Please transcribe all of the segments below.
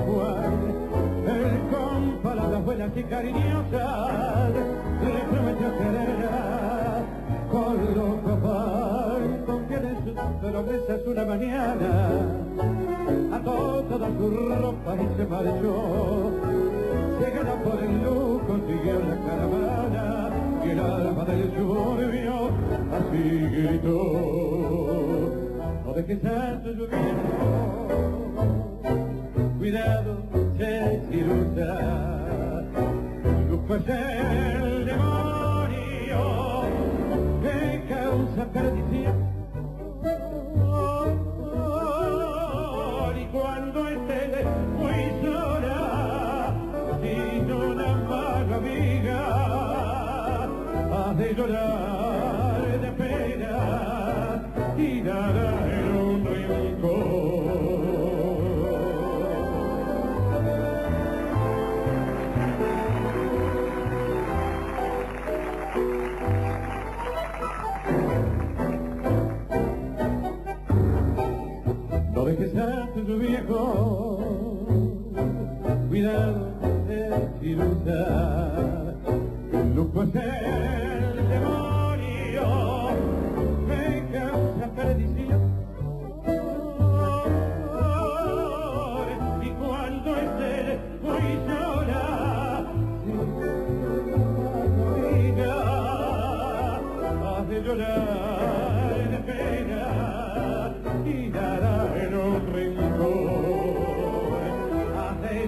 cual él con palabras buenas y cariñosas le prometió quererla con loco pan con quien en sus promesas una mañana ató toda su ropa y se marchó llegada por el luz consiguió la caravana y el alma del lluvio así gritó no dejes a su lloviendo cuidado, se ciruta, lujo es el demonio que causa perdición. Y cuando esté muy sola, sin una mano amiga, has de llorar de pena No dejes a tu viejo, cuidado de cirutar. El lujo es el demonio, me causa perdición. Y cuando esté muy sola,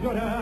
llorar